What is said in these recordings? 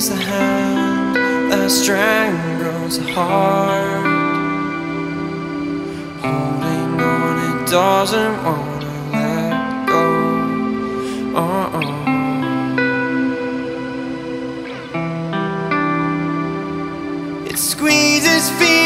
is the hand that strangles the heart. Holding on, it doesn't want to let go. Oh, oh. It squeezes feet.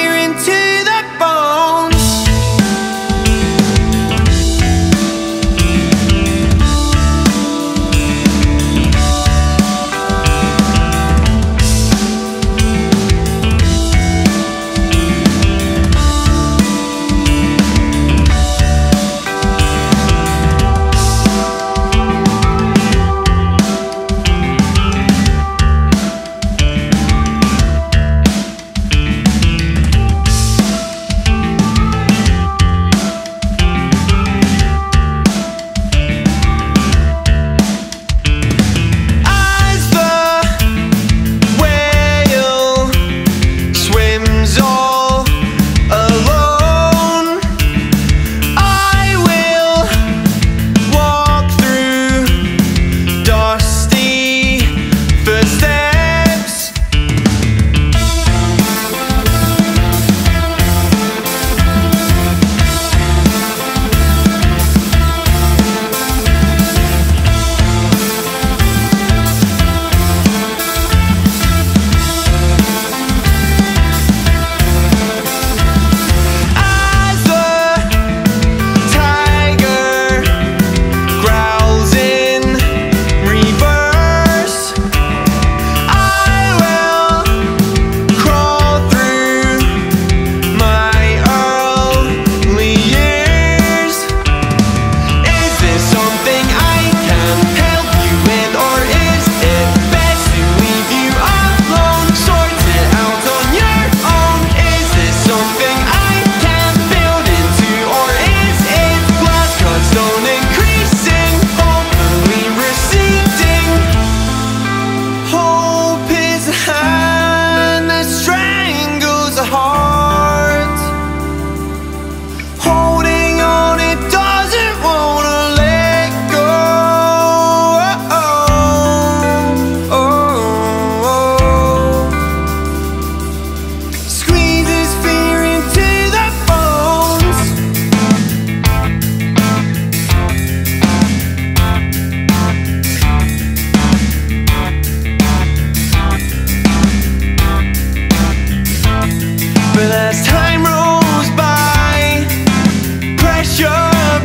Your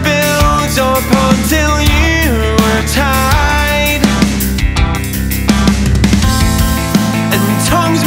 bills are till you tired And tongues